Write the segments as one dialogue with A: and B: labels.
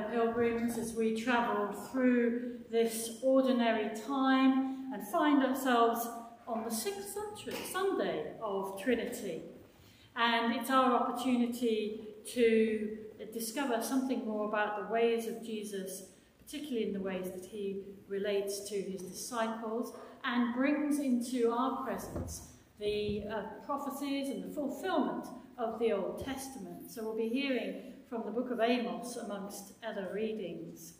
A: pilgrims as we travel through this ordinary time and find ourselves on the sixth century, Sunday of Trinity. And it's our opportunity to discover something more about the ways of Jesus, particularly in the ways that he relates to his disciples and brings into our presence the uh, prophecies and the fulfillment of the Old Testament. So we'll be hearing from the book of Amos amongst other readings.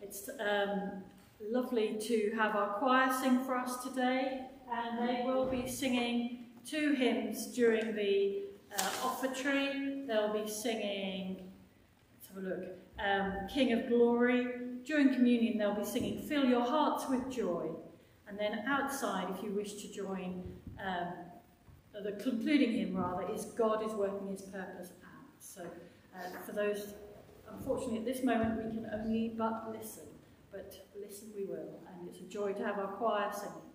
A: It's um, lovely to have our choir sing for us today, and they will be singing two hymns during the uh, offertory. They'll be singing, let's have a look, um, King of Glory. During communion, they'll be singing Fill Your Hearts with Joy. And then outside, if you wish to join, um, the concluding hymn rather, is God is working his purpose. So uh, for those, unfortunately at this moment, we can only but listen. But listen we will, and it's a joy to have our choir singing.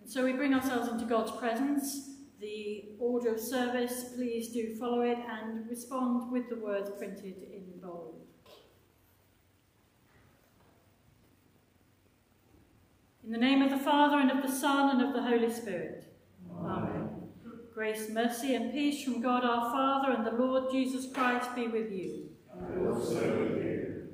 A: And so we bring ourselves into God's presence. The order of service, please do follow it and respond with the words printed in bold. In the name of the Father, and of the Son, and of the Holy Spirit. Amen. Amen. Grace, mercy, and peace from God our Father and the Lord Jesus Christ be with you.
B: And also with you.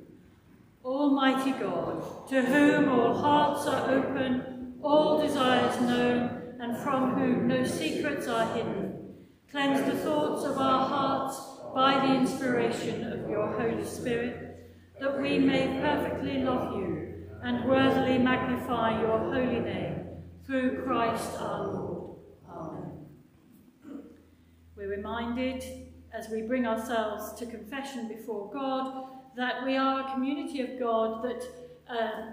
A: Almighty God, to whom all hearts are open, all desires known, and from whom no secrets are hidden, cleanse the thoughts of our hearts by the inspiration of your Holy Spirit, that we may perfectly love you and worthily magnify your holy name, through Christ our Lord. Amen. We're reminded, as we bring ourselves to confession before God, that we are a community of God that uh,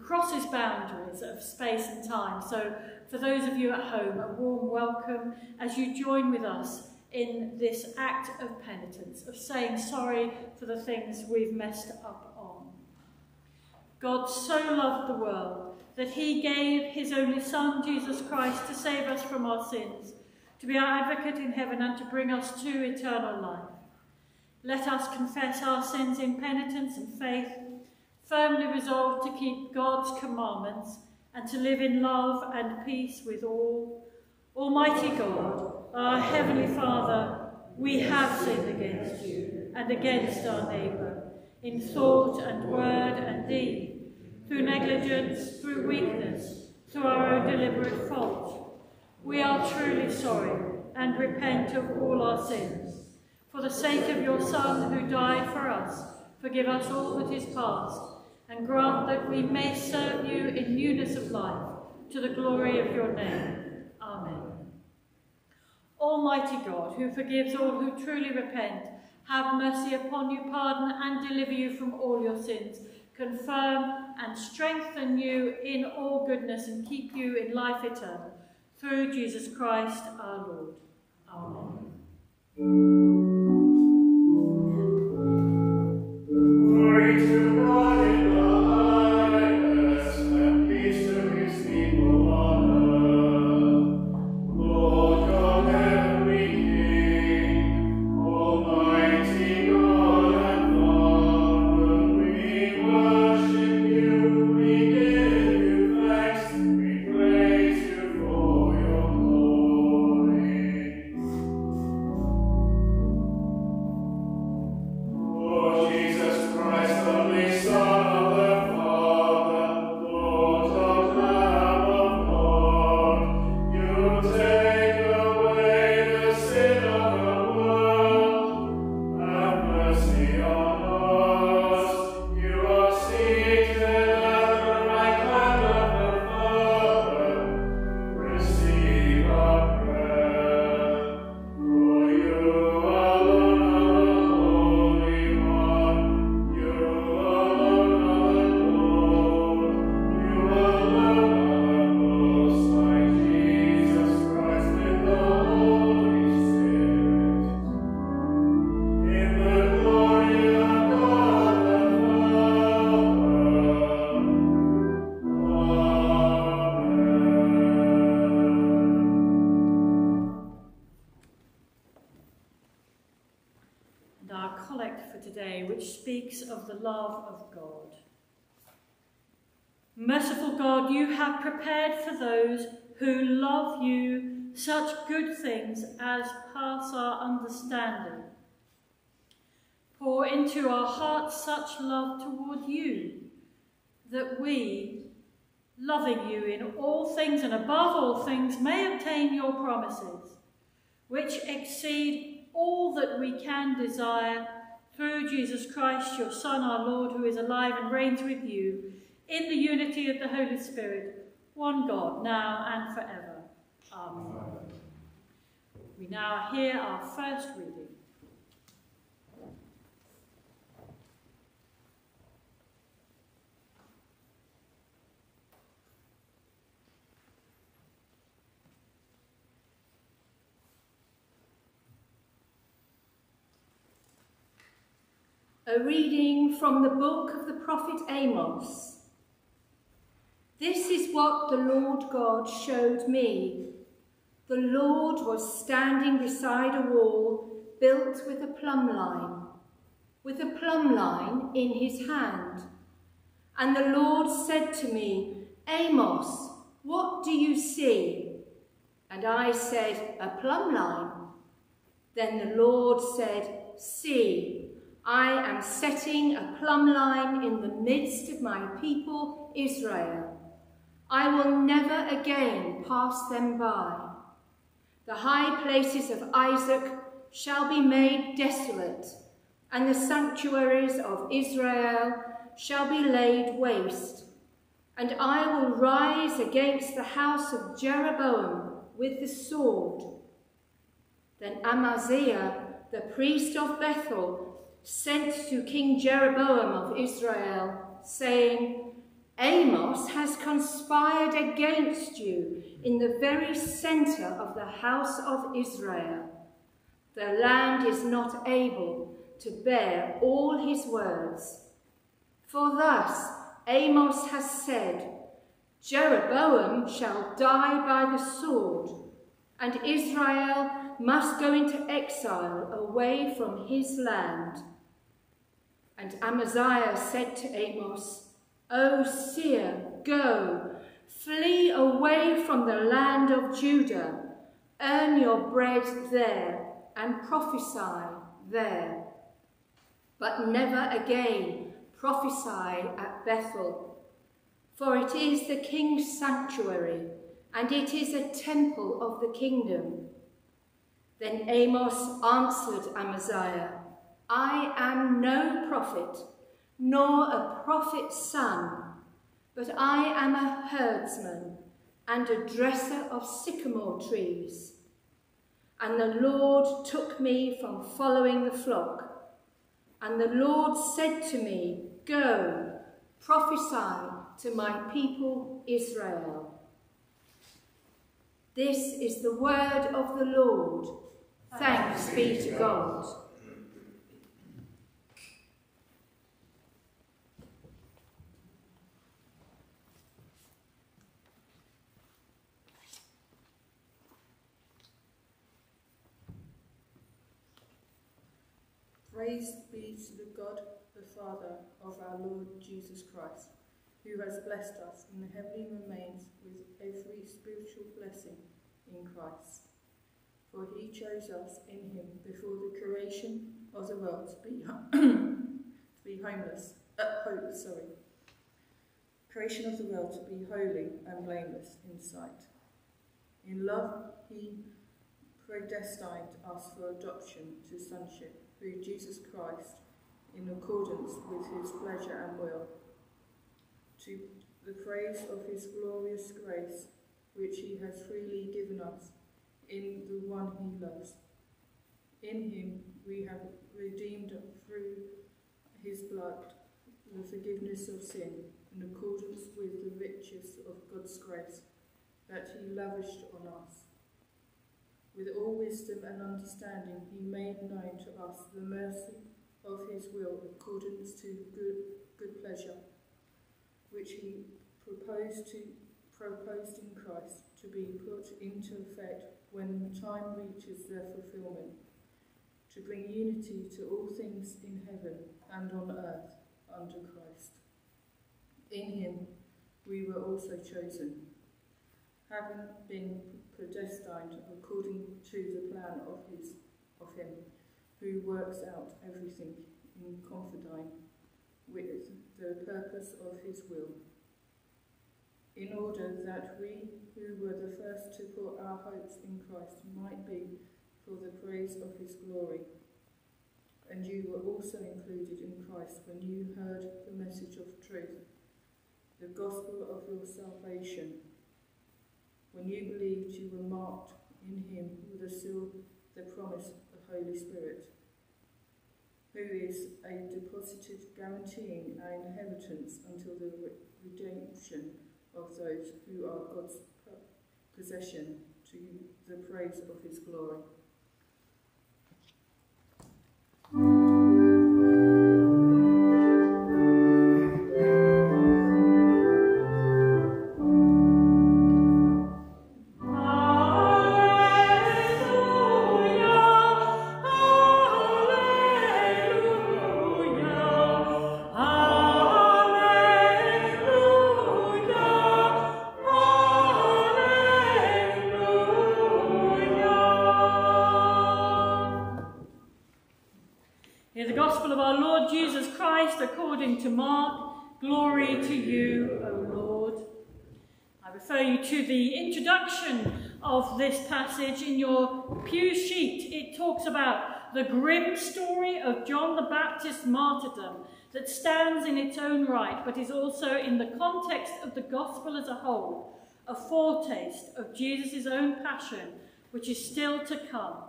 A: crosses boundaries of space and time. So for those of you at home, a warm welcome as you join with us in this act of penitence, of saying sorry for the things we've messed up on. God so loved the world that he gave his only Son, Jesus Christ, to save us from our sins, to be our advocate in heaven and to bring us to eternal life. Let us confess our sins in penitence and faith, firmly resolved to keep God's commandments and to live in love and peace with all. Almighty God, our Heavenly Father, we have sinned against you and against our neighbour, in thought and word and deed, through negligence, through weakness, through our own deliberate fault. We are truly sorry and repent of all our sins. For the sake of your Son who died for us, forgive us all that is past, and grant that we may serve you in newness of life, to the glory of your name. Amen. Almighty God, who forgives all who truly repent, have mercy upon you, pardon and deliver you from all your sins, confirm and strengthen you in all goodness and keep you in life eternal. Through Jesus Christ our Lord. Amen.
B: Glory
A: such love toward you that we, loving you in all things and above all things, may obtain your promises, which exceed all that we can desire through Jesus Christ, your Son, our Lord, who is alive and reigns with you in the unity of the Holy Spirit, one God, now and forever. Amen. We now hear our first reading.
C: A reading from the book of the prophet Amos. This is what the Lord God showed me. The Lord was standing beside a wall built with a plumb line, with a plumb line in his hand. And the Lord said to me, Amos, what do you see? And I said, a plumb line. Then the Lord said, see, I am setting a plumb line in the midst of my people, Israel. I will never again pass them by. The high places of Isaac shall be made desolate, and the sanctuaries of Israel shall be laid waste. And I will rise against the house of Jeroboam with the sword. Then Amaziah, the priest of Bethel, sent to King Jeroboam of Israel, saying, Amos has conspired against you in the very centre of the house of Israel. The land is not able to bear all his words. For thus Amos has said, Jeroboam shall die by the sword, and Israel must go into exile away from his land. And Amaziah said to Amos, O seer, go, flee away from the land of Judah, earn your bread there, and prophesy there. But never again prophesy at Bethel, for it is the king's sanctuary, and it is a temple of the kingdom. Then Amos answered Amaziah, I am no prophet, nor a prophet's son, but I am a herdsman and a dresser of sycamore trees. And the Lord took me from following the flock. And the Lord said to me, Go, prophesy to my people Israel. This is the word of the Lord. Thanks be to God.
D: Praise be to the God, the Father of our Lord Jesus Christ, who has blessed us in the heavenly remains with every spiritual blessing in Christ. For he chose us in him before the creation of the world to be, to be homeless, uh, hope, sorry, creation of the world to be holy and blameless in sight. In love, he predestined us for adoption to sonship through Jesus Christ in accordance with his pleasure and will, to the praise of his glorious grace, which he has freely given us in the one he loves. In him we have redeemed through his blood the forgiveness of sin in accordance with the riches of God's grace that he lavished on us. With all wisdom and understanding, he made known to us the mercy of his will according to good, good pleasure, which he proposed to proposed in Christ to be put into effect when the time reaches their fulfillment, to bring unity to all things in heaven and on earth under Christ. In him we were also chosen, having been predestined according to the plan of his of him who works out everything in confidine with the purpose of his will, in order that we who were the first to put our hopes in Christ might be for the praise of his glory. And you were also included in Christ when you heard the message of truth, the gospel of your salvation. When you believed, you were marked in him with a seal, the promise, of the Holy Spirit, who is a deposited guaranteeing our inheritance until the redemption of those who are God's possession to the praise of his glory.
A: Passage in your pew sheet, it talks about the grim story of John the Baptist's martyrdom that stands in its own right, but is also in the context of the gospel as a whole, a foretaste of Jesus' own passion, which is still to come.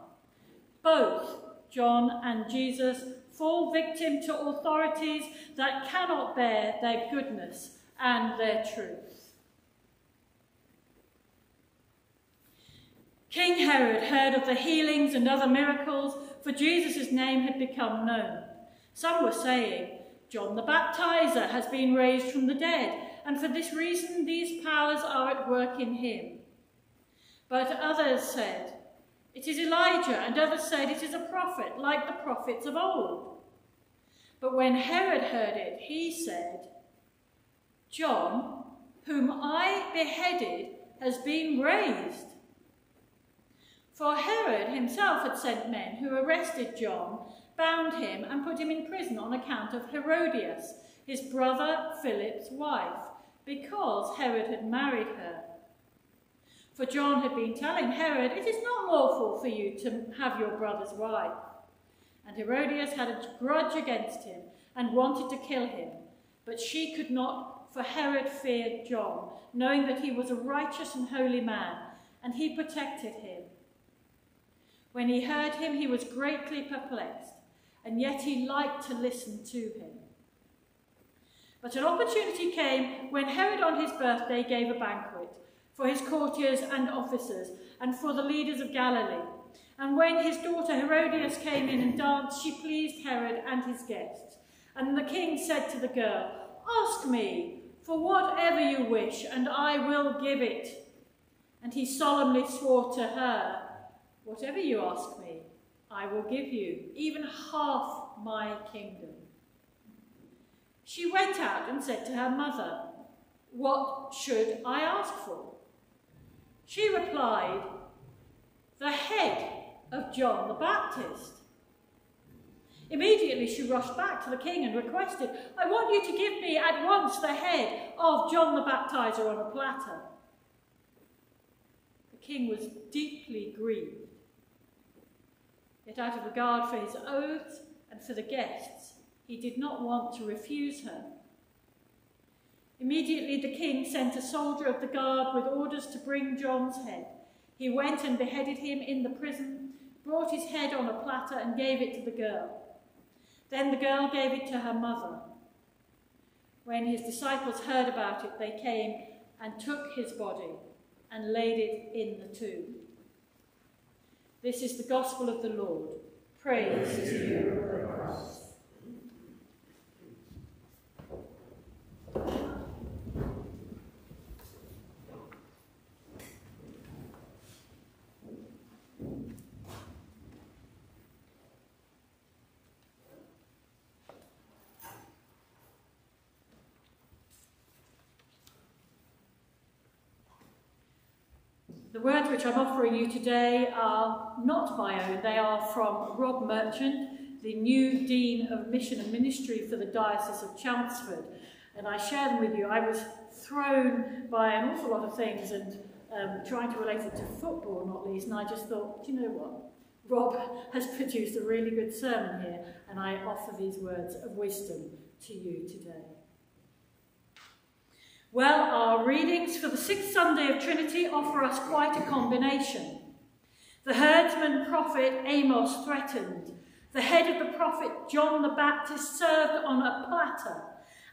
A: Both John and Jesus fall victim to authorities that cannot bear their goodness and their truth. King Herod heard of the healings and other miracles, for Jesus' name had become known. Some were saying, John the Baptizer has been raised from the dead, and for this reason these powers are at work in him. But others said, It is Elijah, and others said, It is a prophet, like the prophets of old. But when Herod heard it, he said, John, whom I beheaded, has been raised. For Herod himself had sent men who arrested John, bound him, and put him in prison on account of Herodias, his brother Philip's wife, because Herod had married her. For John had been telling Herod, It is not lawful for you to have your brother's wife. And Herodias had a grudge against him and wanted to kill him. But she could not, for Herod feared John, knowing that he was a righteous and holy man, and he protected him. When he heard him, he was greatly perplexed, and yet he liked to listen to him. But an opportunity came when Herod on his birthday gave a banquet for his courtiers and officers and for the leaders of Galilee. And when his daughter Herodias came in and danced, she pleased Herod and his guests. And the king said to the girl, Ask me for whatever you wish, and I will give it. And he solemnly swore to her, Whatever you ask me, I will give you, even half my kingdom. She went out and said to her mother, What should I ask for? She replied, The head of John the Baptist. Immediately she rushed back to the king and requested, I want you to give me at once the head of John the Baptizer on a platter. The king was deeply grieved Yet out of regard for his oaths and for the guests, he did not want to refuse her. Immediately the king sent a soldier of the guard with orders to bring John's head. He went and beheaded him in the prison, brought his head on a platter and gave it to the girl. Then the girl gave it to her mother. When his disciples heard about it, they came and took his body and laid it in the tomb. This is the gospel of the Lord. Praise, Praise to you, Christ. The words which I'm offering you today are not my own. They are from Rob Merchant, the new Dean of Mission and Ministry for the Diocese of Chelmsford. And I share them with you. I was thrown by an awful lot of things and um, trying to relate it to football, not least. And I just thought, do you know what? Rob has produced a really good sermon here, and I offer these words of wisdom to you today. Well, our readings for the sixth Sunday of Trinity offer us quite a combination. The herdsman prophet Amos threatened. The head of the prophet John the Baptist served on a platter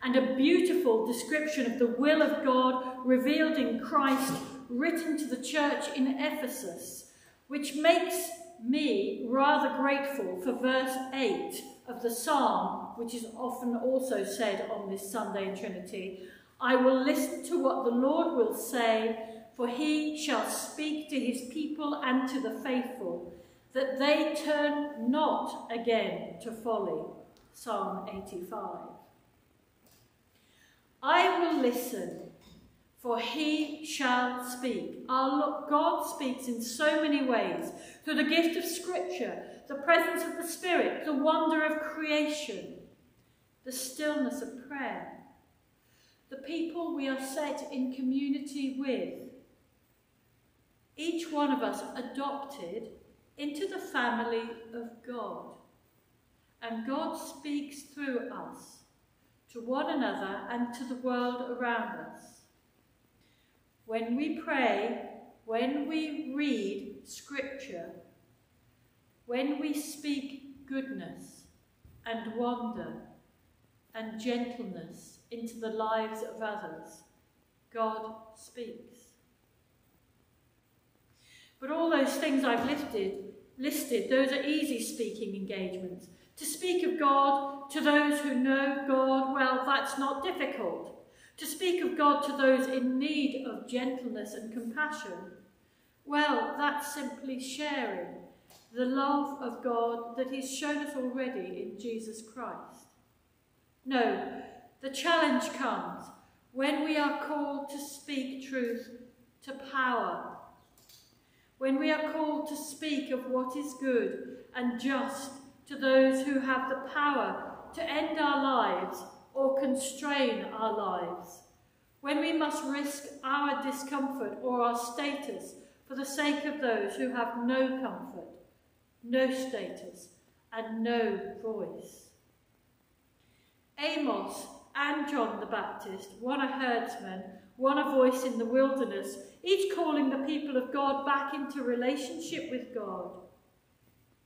A: and a beautiful description of the will of God revealed in Christ written to the church in Ephesus, which makes me rather grateful for verse 8 of the psalm, which is often also said on this Sunday in Trinity, I will listen to what the Lord will say, for he shall speak to his people and to the faithful, that they turn not again to folly. Psalm 85. I will listen, for he shall speak. Our God speaks in so many ways, through the gift of scripture, the presence of the Spirit, the wonder of creation, the stillness of prayer, the people we are set in community with. Each one of us adopted into the family of God. And God speaks through us to one another and to the world around us. When we pray, when we read scripture, when we speak goodness and wonder and gentleness into the lives of others. God speaks. But all those things I've listed, listed, those are easy speaking engagements. To speak of God to those who know God, well, that's not difficult. To speak of God to those in need of gentleness and compassion, well, that's simply sharing the love of God that He's shown us already in Jesus Christ. No, the challenge comes when we are called to speak truth to power, when we are called to speak of what is good and just to those who have the power to end our lives or constrain our lives, when we must risk our discomfort or our status for the sake of those who have no comfort, no status, and no voice. Amos and John the Baptist, one a herdsman, one a voice in the wilderness, each calling the people of God back into relationship with God.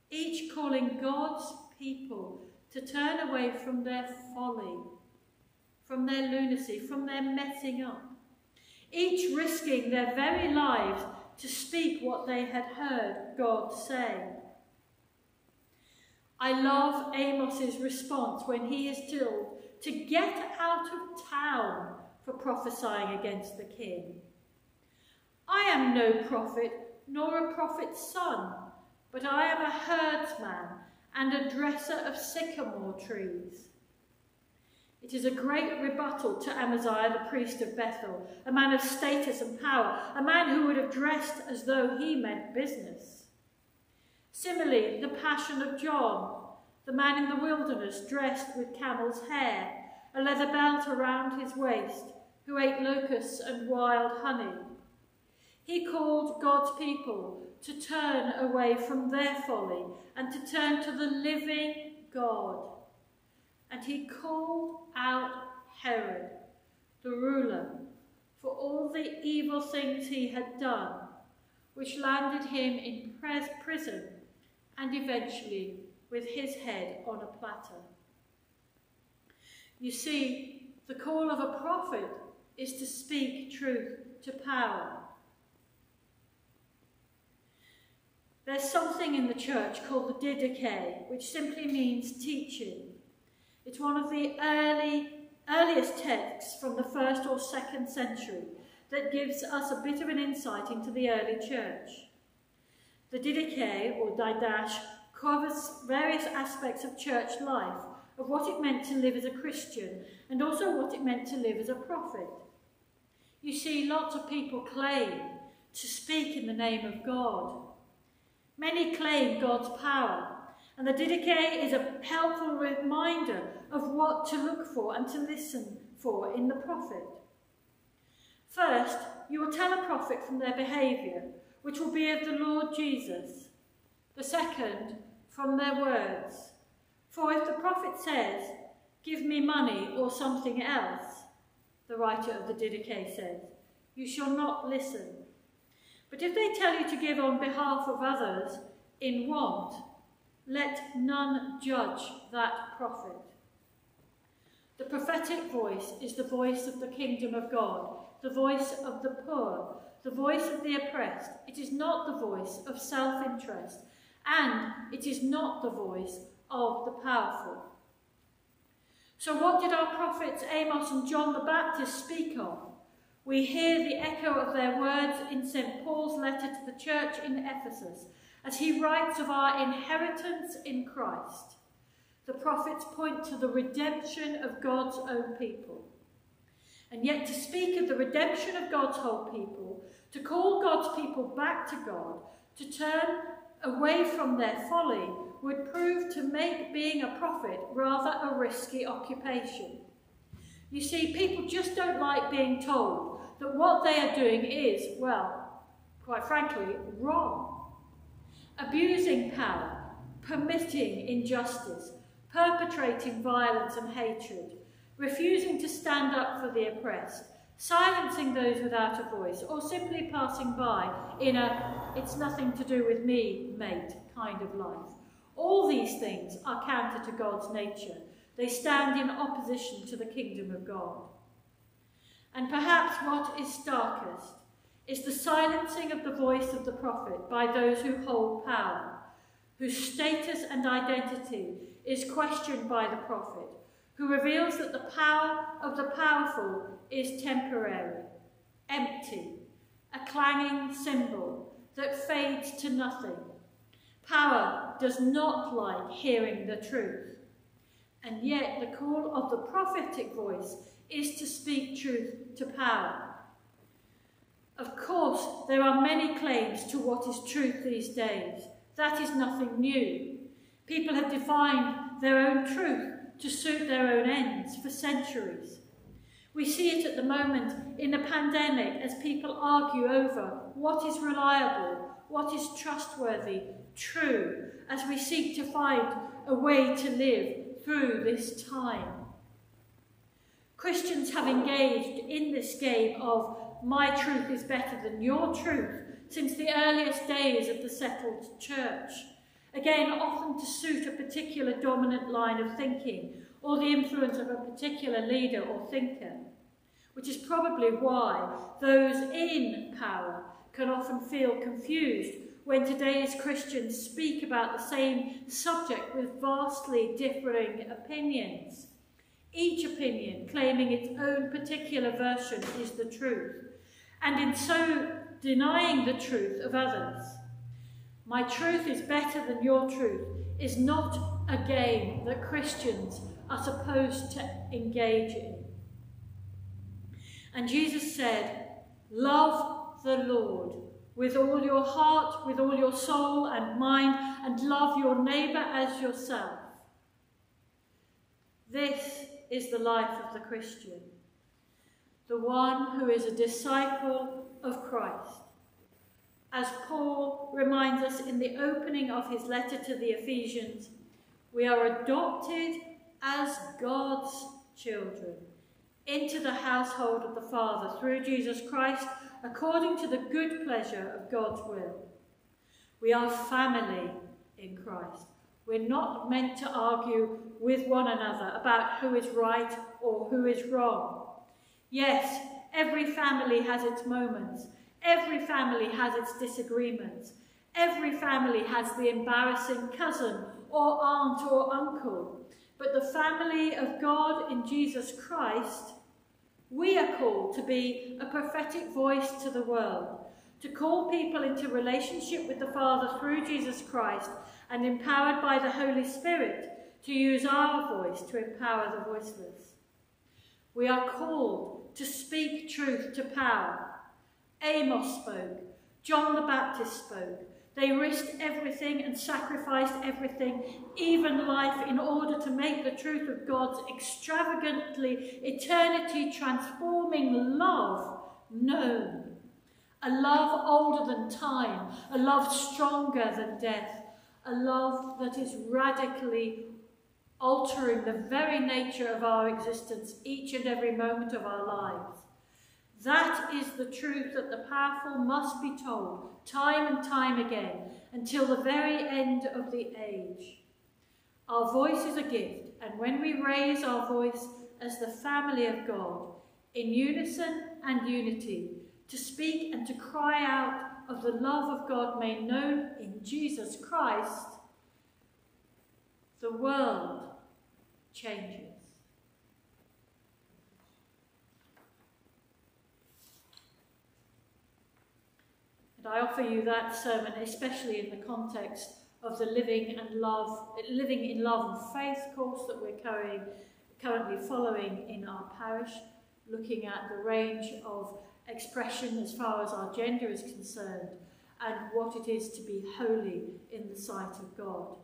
A: Each calling God's people to turn away from their folly, from their lunacy, from their messing up. Each risking their very lives to speak what they had heard God say. I love Amos's response when he is told to get out of town for prophesying against the king. I am no prophet, nor a prophet's son, but I am a herdsman and a dresser of sycamore trees. It is a great rebuttal to Amaziah, the priest of Bethel, a man of status and power, a man who would have dressed as though he meant business. Similarly, the passion of John, the man in the wilderness dressed with camel's hair, a leather belt around his waist, who ate locusts and wild honey. He called God's people to turn away from their folly and to turn to the living God. And he called out Herod, the ruler, for all the evil things he had done, which landed him in prison and eventually with his head on a platter. You see, the call of a prophet is to speak truth to power. There's something in the church called the Didache, which simply means teaching. It's one of the early, earliest texts from the first or second century that gives us a bit of an insight into the early church. The Didache, or Didache, covers various aspects of church life, of what it meant to live as a Christian, and also what it meant to live as a prophet. You see, lots of people claim to speak in the name of God. Many claim God's power, and the Didache is a helpful reminder of what to look for and to listen for in the prophet. First, you will tell a prophet from their behaviour, which will be of the Lord Jesus. The second, from their words. For if the prophet says, Give me money or something else, the writer of the Didache says, you shall not listen. But if they tell you to give on behalf of others in want, let none judge that prophet. The prophetic voice is the voice of the kingdom of God, the voice of the poor, the voice of the oppressed. It is not the voice of self-interest, and it is not the voice of the powerful. So what did our prophets Amos and John the Baptist speak of? We hear the echo of their words in St. Paul's letter to the church in Ephesus, as he writes of our inheritance in Christ. The prophets point to the redemption of God's own people. And yet to speak of the redemption of God's whole people, to call God's people back to God, to turn away from their folly, would prove to make being a prophet rather a risky occupation. You see, people just don't like being told that what they are doing is, well, quite frankly, wrong. Abusing power, permitting injustice, perpetrating violence and hatred, refusing to stand up for the oppressed, silencing those without a voice, or simply passing by in a it's nothing to do with me, mate kind of life. All these things are counter to God's nature. They stand in opposition to the kingdom of God. And perhaps what is starkest is the silencing of the voice of the prophet by those who hold power, whose status and identity is questioned by the prophet, who reveals that the power of the powerful is temporary, empty, a clanging cymbal that fades to nothing. Power does not like hearing the truth. And yet the call of the prophetic voice is to speak truth to power. Of course, there are many claims to what is truth these days. That is nothing new. People have defined their own truth to suit their own ends for centuries. We see it at the moment in the pandemic as people argue over what is reliable, what is trustworthy, true, as we seek to find a way to live through this time. Christians have engaged in this game of my truth is better than your truth since the earliest days of the settled church. Again, often to suit a particular dominant line of thinking or the influence of a particular leader or thinker, which is probably why those in power can often feel confused when today's Christians speak about the same subject with vastly differing opinions. Each opinion claiming its own particular version is the truth, and in so denying the truth of others. My truth is better than your truth is not a game that Christians are supposed to engage in. And Jesus said, Love the Lord with all your heart, with all your soul and mind, and love your neighbour as yourself. This is the life of the Christian, the one who is a disciple of Christ. As Paul reminds us in the opening of his letter to the Ephesians, we are adopted as God's children into the household of the Father through Jesus Christ, according to the good pleasure of God's will. We are family in Christ. We're not meant to argue with one another about who is right or who is wrong. Yes, every family has its moments. Every family has its disagreements. Every family has the embarrassing cousin or aunt or uncle. But the family of God in Jesus Christ, we are called to be a prophetic voice to the world, to call people into relationship with the Father through Jesus Christ and empowered by the Holy Spirit to use our voice to empower the voiceless. We are called to speak truth to power. Amos spoke, John the Baptist spoke. They risked everything and sacrificed everything, even life, in order to make the truth of God's extravagantly eternity transforming love known. A love older than time, a love stronger than death, a love that is radically altering the very nature of our existence each and every moment of our lives. That is the truth that the powerful must be told time and time again until the very end of the age. Our voice is a gift, and when we raise our voice as the family of God, in unison and unity, to speak and to cry out of the love of God made known in Jesus Christ, the world changes. And I offer you that sermon, especially in the context of the living and love, living in love and faith course that we're carrying, currently following in our parish, looking at the range of expression as far as our gender is concerned and what it is to be holy in the sight of God.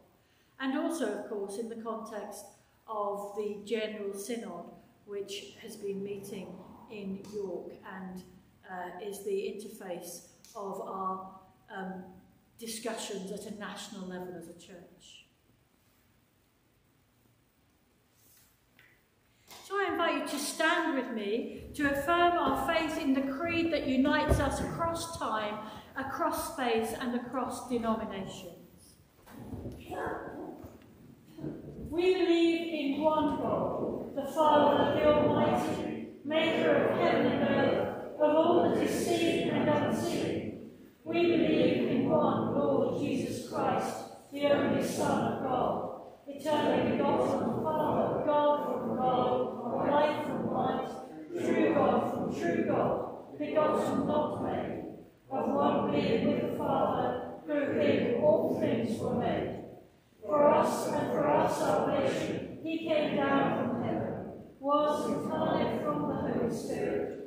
A: And also, of course, in the context of the General Synod, which has been meeting in York and uh, is the interface of our um, discussions at a national level as a church. So I invite you to stand with me to affirm our faith in the creed that unites us across time, across space and across denominations. We believe in one God, the Father, the Almighty, maker of heaven and earth, of all that is seen and unseen. We believe in one Lord Jesus Christ, the only Son of God, eternally begotten Father, God from God, light from light, true God from true God, begotten, not made, of one being with the Father, through him all things were made. For us and for our salvation, he came down from heaven, was incarnate from the Holy Spirit,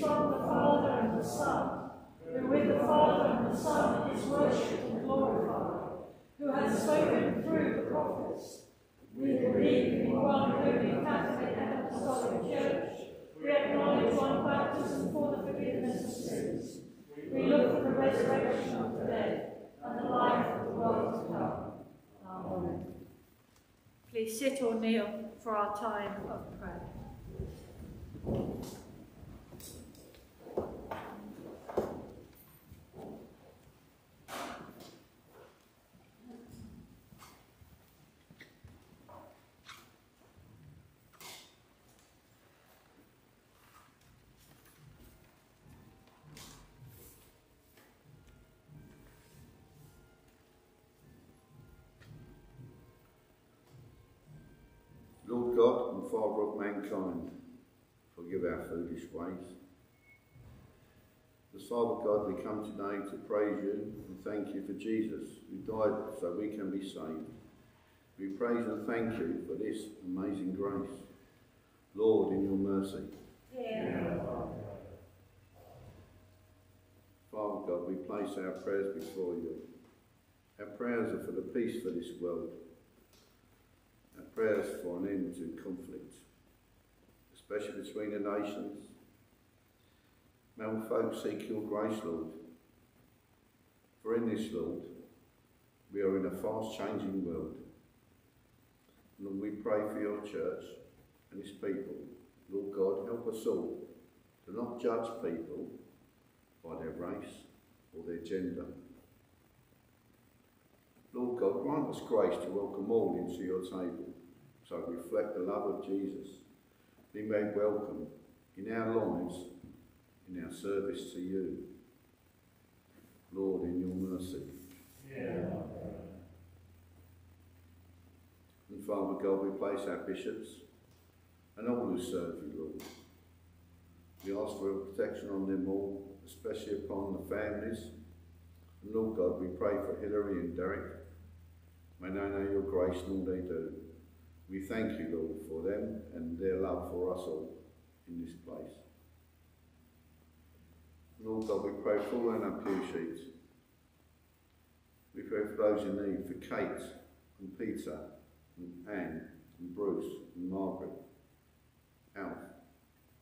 A: from the Father and the Son, who with the Father and the Son is worshipped and glorified, who has spoken through the prophets. We believe in one holy Catholic and Apostolic Church. We acknowledge one baptism for the forgiveness of sins. We look for the resurrection of the dead and the life of the world to come. Amen. Please sit or kneel for our time of prayer.
E: Forgive our foolish ways. As Father God, we come today to praise you and thank you for Jesus, who died so we can be saved. We praise and thank you for this amazing grace. Lord, in your mercy.
A: Yeah.
E: Father God, we place our prayers before you. Our prayers are for the peace for this world. Our prayers for an end to conflict, especially between the nations. May all folk seek your grace, Lord. For in this, Lord, we are in a fast-changing world. Lord, we pray for your church and its people. Lord God, help us all to not judge people by their race or their gender. Lord God, grant us grace to welcome all into your table, so reflect the love of Jesus, be made welcome in our lives, in our service to you. Lord, in your mercy. And Father God, we place our bishops and all who serve you, Lord. We ask for protection on them all, especially upon the families. And Lord God, we pray for Hilary and Derek. May they know your grace and all they do. We thank you, Lord, for them and their love for us all in this place. Lord God, we pray for all our pew sheets. We pray for those in need, for Kate and Peter and Anne and Bruce and Margaret, Alf,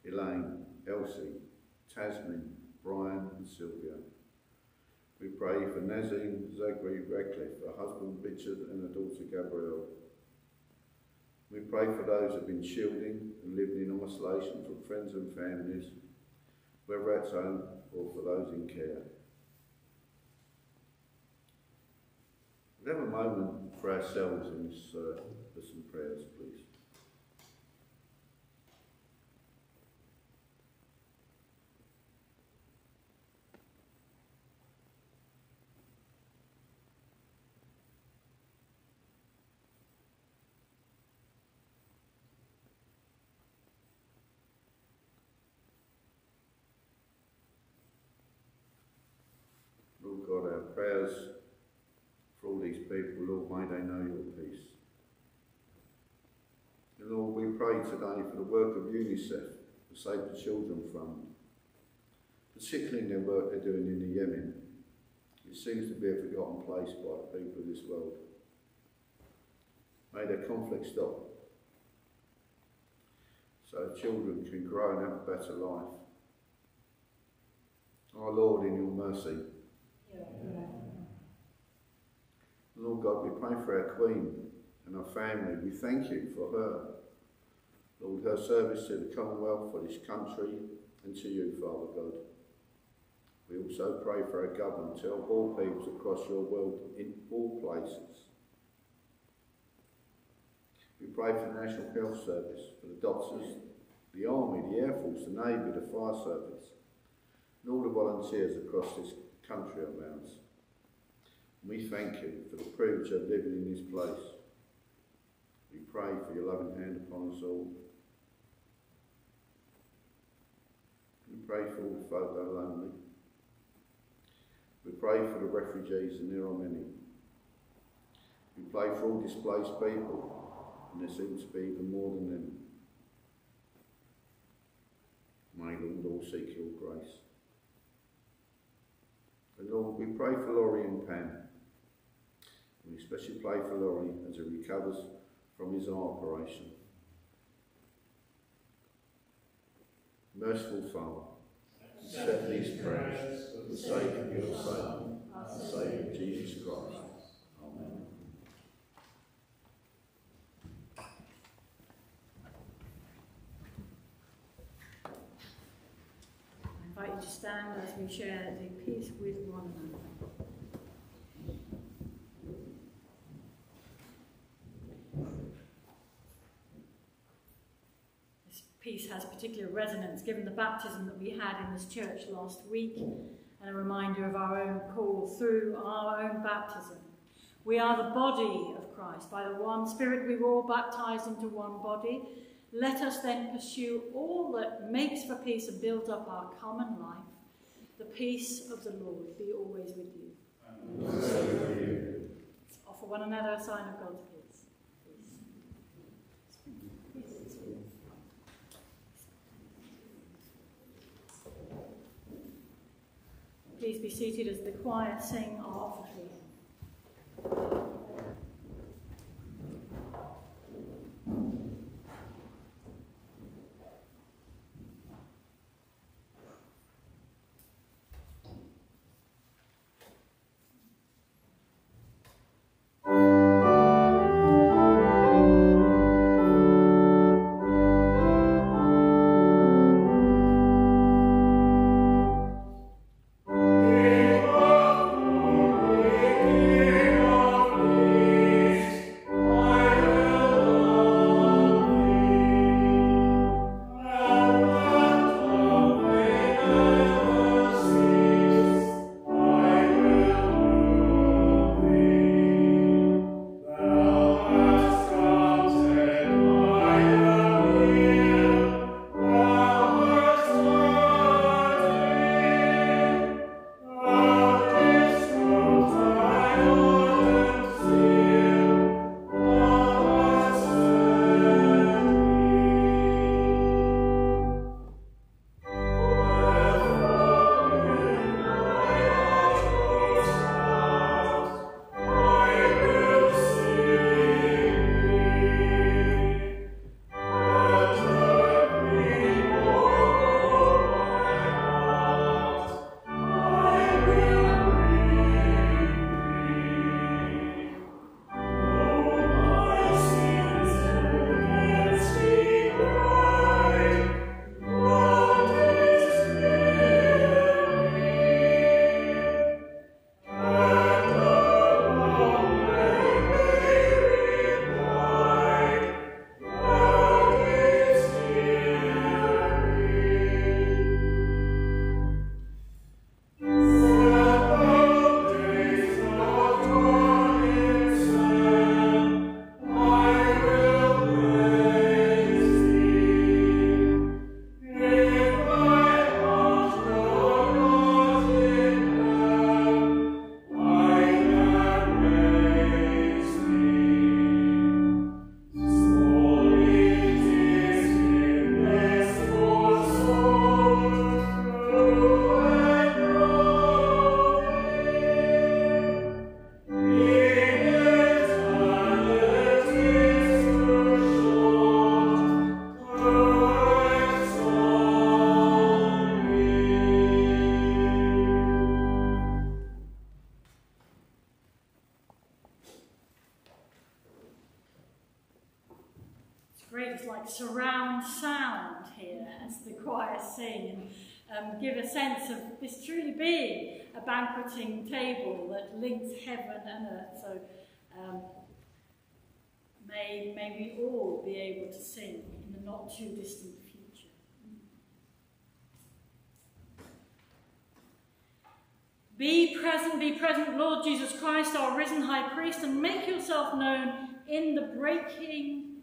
E: Elaine, Elsie, Tasmin, Brian and Sylvia. We pray for Nazanin Zaghari-Ratcliffe, her husband Richard and her daughter Gabriella. We pray for those who have been shielding and living in isolation from friends and families, whether at home or for those in care. We have a moment for ourselves in this uh, prayers, please. Lord God, our prayers for all these people, Lord, may they know your peace. And Lord, we pray today for the work of UNICEF, the Save the Children Fund, particularly in their work they're doing in the Yemen. It seems to be a forgotten place by the people of this world. May their conflict stop so children can grow and have a better life. Our Lord, in your mercy, Lord God, we pray for our Queen and our family. We thank you for her. Lord, her service to the Commonwealth, for this country, and to you, Father God. We also pray for our government to help all peoples across your world in all places. We pray for the National Health Service, for the doctors, the Army, the Air Force, the Navy, the Fire Service, and all the volunteers across this country of ours. We thank you for the privilege of living in this place. We pray for your loving hand upon us all. We pray for all the folk that are lonely. We pray for the refugees, and there are many. We pray for all displaced people, and there seems to be even more than them. May Lord all seek your grace. Lord, we pray for Laurie and Pam. We especially pray for Laurie as he recovers from his eye operation. Merciful Father, accept these prayers for the sake of your Son, sake of Jesus Christ. Amen.
A: I to as we share the peace with one another. This peace has particular resonance given the baptism that we had in this church last week and a reminder of our own call through our own baptism. We are the body of Christ. By the one Spirit we were all baptized into one body. Let us then pursue all that makes for peace and builds up our common life. The peace of the Lord be always with you. Let's offer one another a sign of God's peace. Please be seated as the choir sing our offering. That links heaven and earth. So um, may, may we all be able to sing in the not too distant future. Be present, be present, Lord Jesus Christ, our risen high priest, and make yourself known in the breaking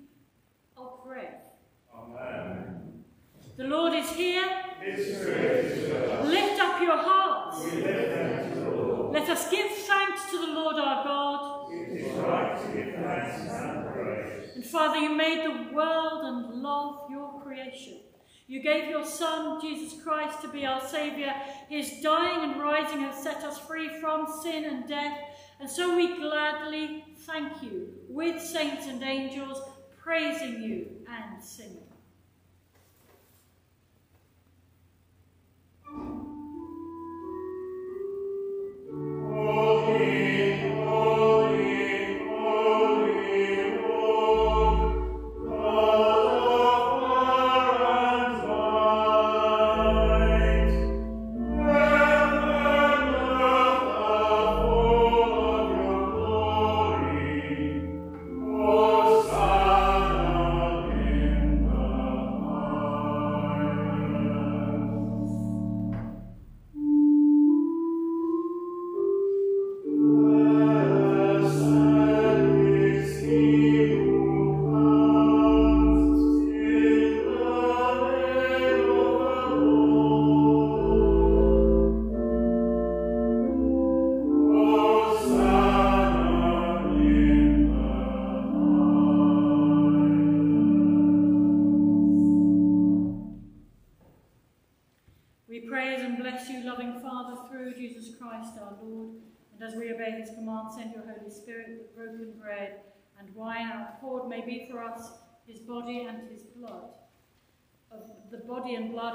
A: of bread.
B: Amen.
A: The Lord is here.
B: His is with us.
A: Lift up your hearts. Let us give thanks to the Lord our God.
B: It is right to give thanks and praise.
A: And Father, you made the world and love your creation. You gave your Son, Jesus Christ, to be our Saviour. His dying and rising have set us free from sin and death. And so we gladly thank you with saints and angels, praising you and singing.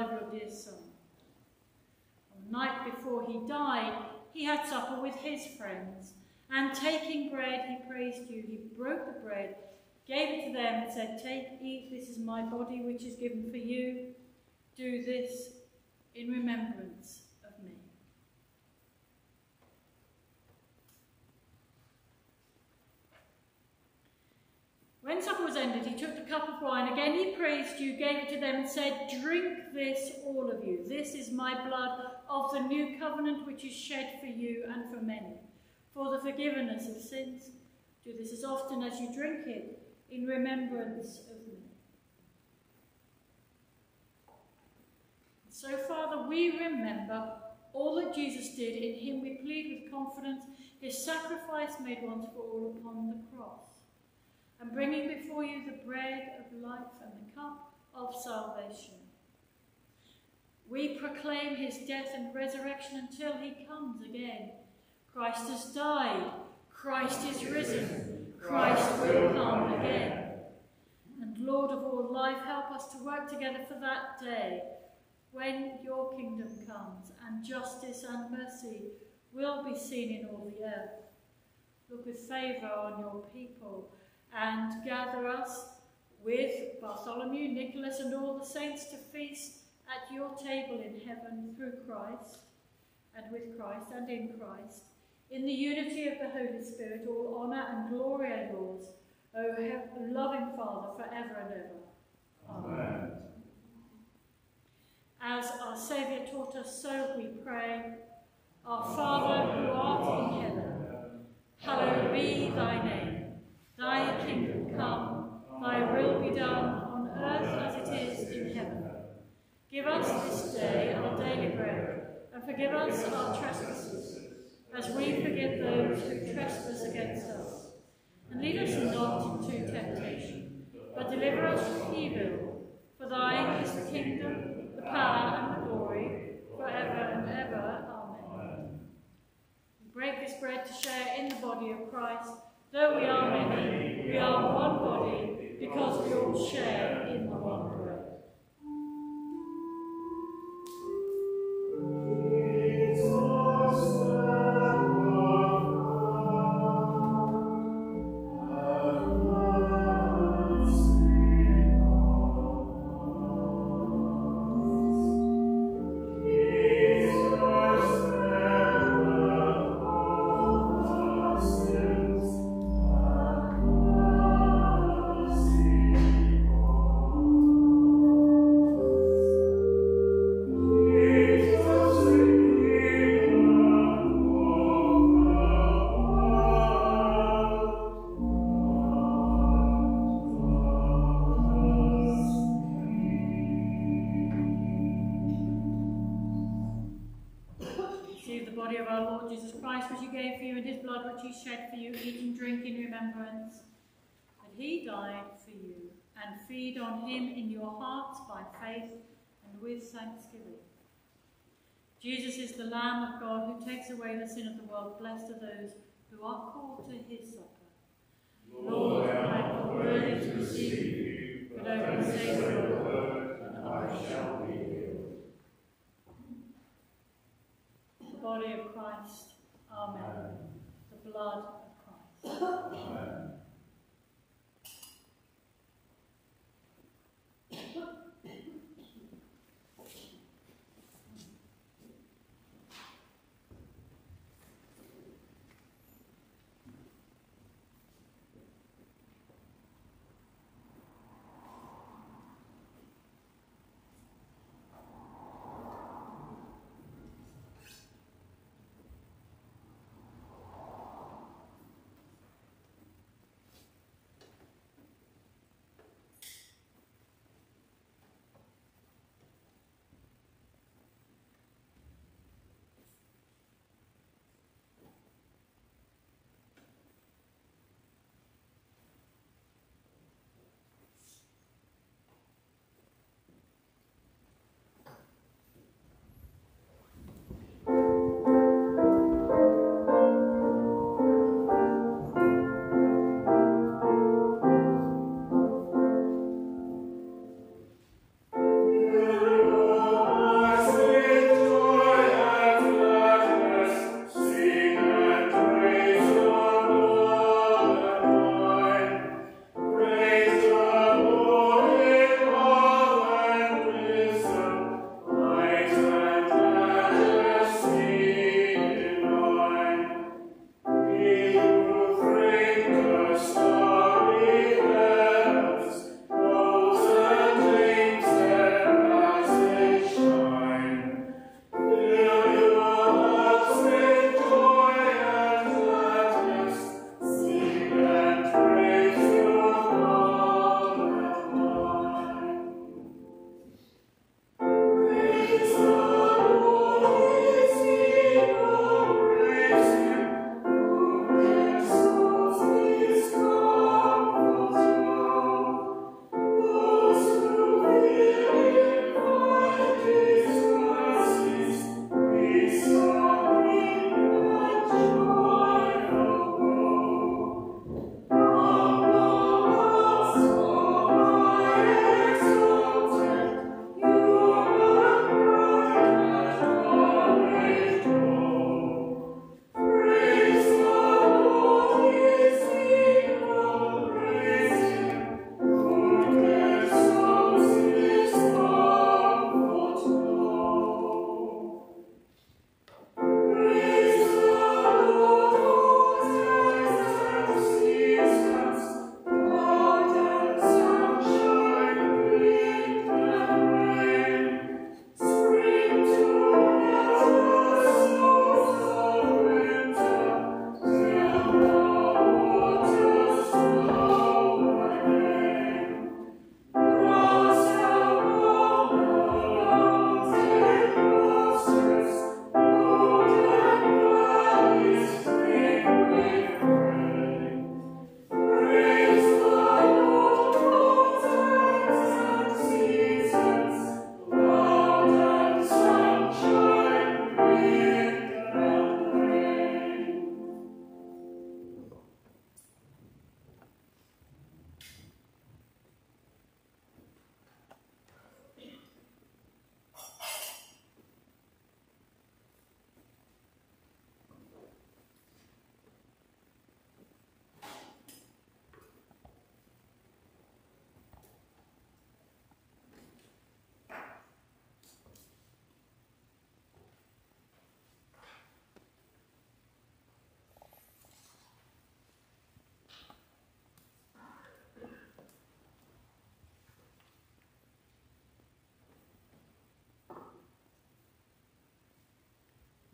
B: Of your
A: dear Son. On the night before he died, he had supper with his friends, and taking bread, he praised you. He broke the bread, gave it to them, and said, Take, eat, this is my body which is given for you. Do this in remembrance of me. When supper was ended, he took the cup of wine. Again he praised you, gave it to them, and said, Drink this, all of you. This is my blood of the new covenant, which is shed for you and for many, for the forgiveness of sins. Do this as often as you drink it in remembrance of me. So, Father, we remember all that Jesus did. In him we plead with confidence his sacrifice made once for all upon the cross. And bringing before you the bread of life and the cup of salvation. We proclaim his death and resurrection until he comes again. Christ has died. Christ is risen. Christ will come again. And Lord of all life, help us to work together for that day when your kingdom comes and justice and mercy will be seen in all the earth. Look with favour on your people and gather us with Bartholomew, Nicholas, and all the saints to feast at your table in heaven through Christ and with Christ and in Christ. In the unity of the Holy Spirit, all honour and glory are yours, O loving Father, forever and ever.
B: Amen.
A: As our Saviour taught us, so we pray. Our Father who art in heaven, hallowed be thy name. Thy kingdom come, thy will be done on earth as it is in heaven. Give us this day our daily bread, and forgive us our trespasses, as we forgive those who trespass against us. And lead us not into temptation, but deliver us from evil. For thine is the kingdom, the power, and the glory, forever and ever. Amen. Break this bread to share in the body of Christ. Though we are many, we are one body, because we all share in the one by faith and with thanksgiving. Jesus is the Lamb of God who takes away the sin of the world. Blessed are those who are called to his supper.
B: Lord, I am not worthy to receive you, but only say the word, and I shall be healed.
A: The body of Christ. Amen.
B: Amen.
A: The blood of Christ.
B: Amen.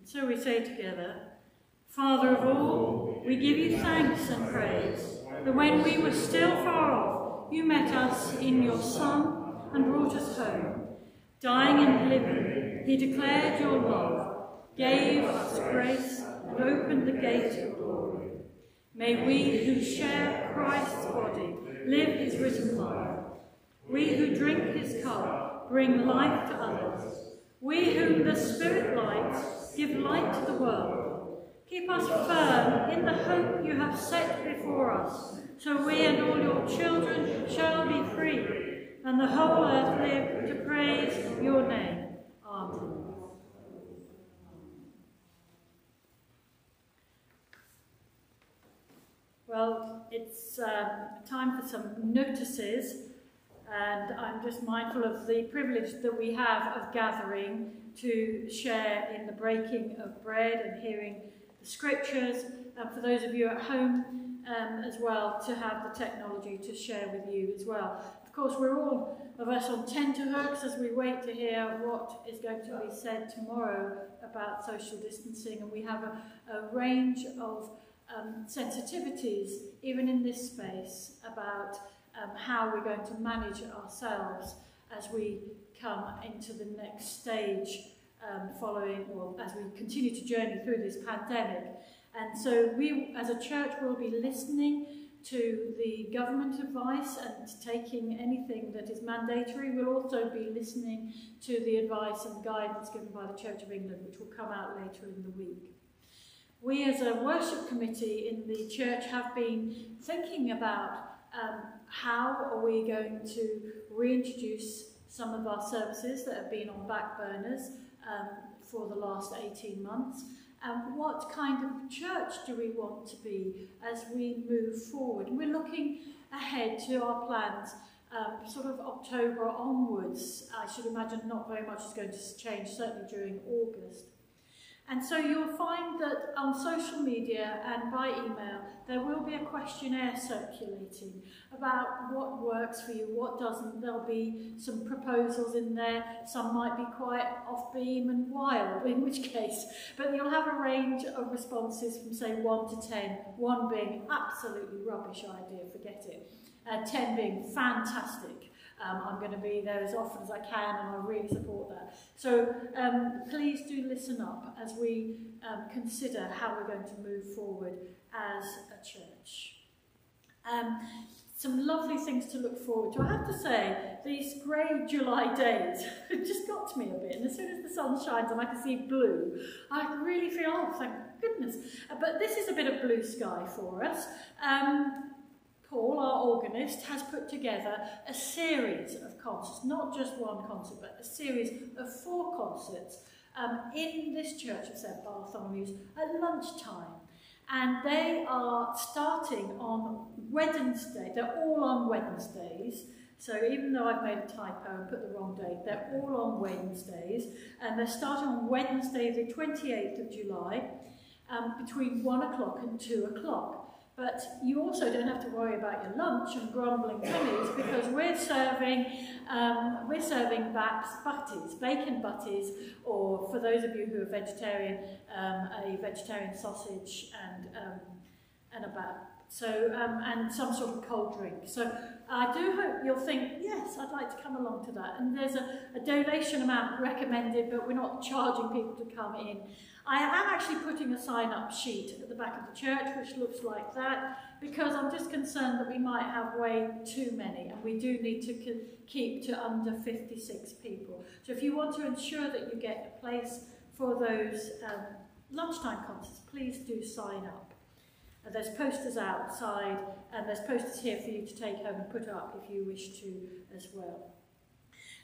A: So we say together, Father of all, we give you thanks and praise that when we were still far off, you met us in your Son and brought us home. Dying and living, he declared your love. gave us grace, and opened the gate of glory. May we who share Christ's body live his risen life. We who drink his cup bring life to others. We whom the Spirit lights give light to the world. Keep us firm in the hope you have set before us, so we and all your children shall be free, and the whole earth live to praise your name. Amen. Well, it's um, time for some notices, and I'm just mindful of the privilege that we have of gathering to share in the breaking of bread and hearing the scriptures, and for those of you at home um, as well, to have the technology to share with you as well. Of course, we're all of us on tenterhooks as we wait to hear what is going to be said tomorrow about social distancing, and we have a, a range of um, sensitivities, even in this space, about um, how we're going to manage ourselves as we come into the next stage um, following, or as we continue to journey through this pandemic. And so we, as a church, will be listening to the government advice and taking anything that is mandatory. We'll also be listening to the advice and guidance given by the Church of England, which will come out later in the week. We as a worship committee in the church have been thinking about um, how are we going to reintroduce some of our services that have been on back burners um, for the last 18 months? And what kind of church do we want to be as we move forward? We're looking ahead to our plans um, sort of October onwards. I should imagine not very much is going to change, certainly during August. And so you'll find that on social media and by email, there will be a questionnaire circulating about what works for you, what doesn't. There'll be some proposals in there. Some might be quite off beam and wild, in which case, but you'll have a range of responses from say one to 10, one being absolutely rubbish idea, forget it, uh, 10 being fantastic, um, I'm going to be there as often as I can and I really support that. So um, please do listen up as we um, consider how we're going to move forward as a church. Um, some lovely things to look forward to. I have to say, these grey July days just got to me a bit, and as soon as the sun shines and I can see blue, I really feel, oh, thank goodness. Uh, but this is a bit of blue sky for us. Um, Paul, our organist, has put together a series of concerts, not just one concert, but a series of four concerts um, in this church of St Bartholomew's at lunchtime. And they are starting on Wednesday. They're all on Wednesdays. So even though I've made a typo and put the wrong date, they're all on Wednesdays. And they're starting on Wednesday, the 28th of July, um, between 1 o'clock and 2 o'clock. But you also don't have to worry about your lunch and grumbling tummies because we're serving um, we're serving baps, butties, bacon butties, or for those of you who are vegetarian, um, a vegetarian sausage and um, and a bap. So um, and some sort of cold drink. So I do hope you'll think, yes, I'd like to come along to that. And there's a, a donation amount recommended, but we're not charging people to come in. I am actually putting a sign-up sheet at the back of the church, which looks like that, because I'm just concerned that we might have way too many, and we do need to keep to under 56 people. So if you want to ensure that you get a place for those um, lunchtime concerts, please do sign up. And there's posters outside, and there's posters here for you to take home and put up if you wish to as well.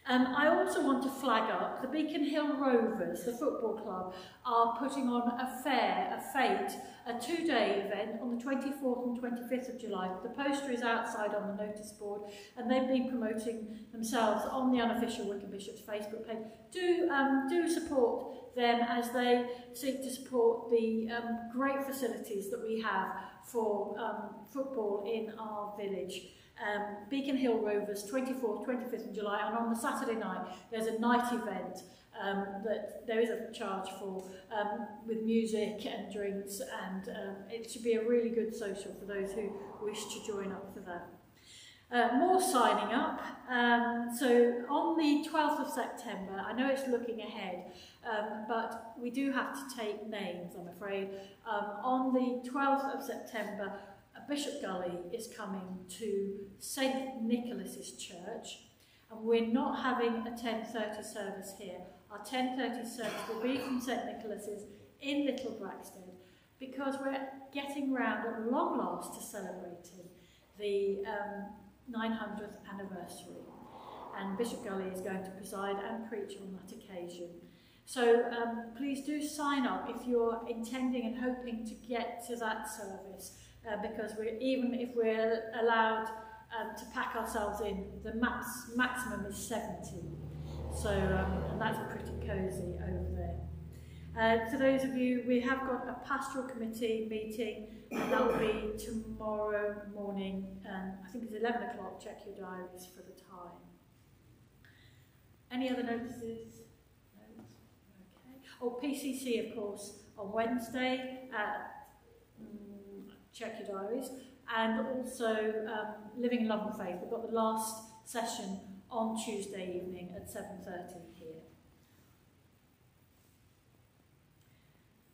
A: Um, I also want to flag up the Beacon Hill Rovers, the football club, are putting on a fair, a fete, a two-day event on the 24th and 25th of July. The poster is outside on the notice board and they've been promoting themselves on the unofficial Wickham Bishops Facebook page. Do, um, do support them as they seek to support the um, great facilities that we have for um, football in our village um, Beacon Hill Rovers, 24th, 25th of July, and on the Saturday night there's a night event um, that there is a charge for um, with music and drinks, and um, it should be a really good social for those who wish to join up for that. Uh, more signing up. Um, so on the 12th of September, I know it's looking ahead, um, but we do have to take names, I'm afraid. Um, on the 12th of September, Bishop Guli is coming to St Nicholas's Church, and we're not having a 10.30 service here. Our 10.30 service will be from St Nicholas's in Little Braxted, because we're getting round at long last to celebrating the um, 900th anniversary. And Bishop Guli is going to preside and preach on that occasion. So um, please do sign up if you're intending and hoping to get to that service, uh, because we're, even if we're allowed um, to pack ourselves in, the max, maximum is 70. So um, and that's pretty cosy over there. Uh, for those of you, we have got a pastoral committee meeting, and that will be tomorrow morning, and I think it's 11 o'clock. Check your diaries for the time. Any other notices? No? Okay. Oh, PCC, of course, on Wednesday. Check your diaries. And also um, Living Love and Faith. We've got the last session on Tuesday evening at 7.30 here.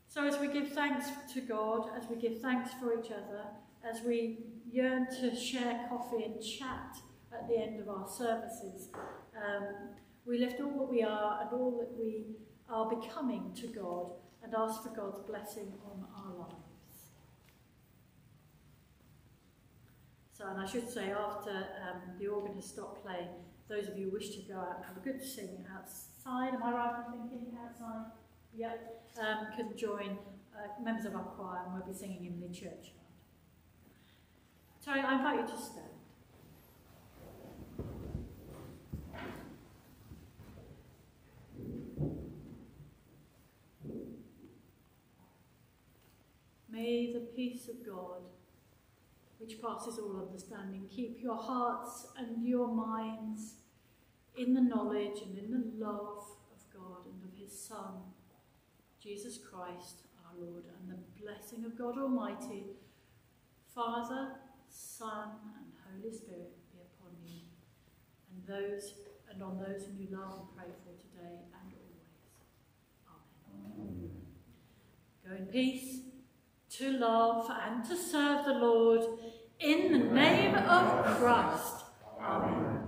A: So as we give thanks to God, as we give thanks for each other, as we yearn to share coffee and chat at the end of our services, um, we lift all that we are and all that we are becoming to God and ask for God's blessing on our lives. So, and I should say, after um, the organ has stopped playing, those of you who wish to go out and have a good sing outside, am I right in thinking outside? Yep, um, can join uh, members of our choir and we'll be singing in the churchyard. Sorry, I invite you to stand. May the peace of God, which passes all understanding, keep your hearts and your minds in the knowledge and in the love of God and of his Son, Jesus Christ our Lord, and the blessing of God Almighty, Father, Son, and Holy Spirit be upon you, and those and on those whom you love and pray for today and always. Amen. Amen. Go in peace to love and to serve the Lord in the name of Christ. Amen.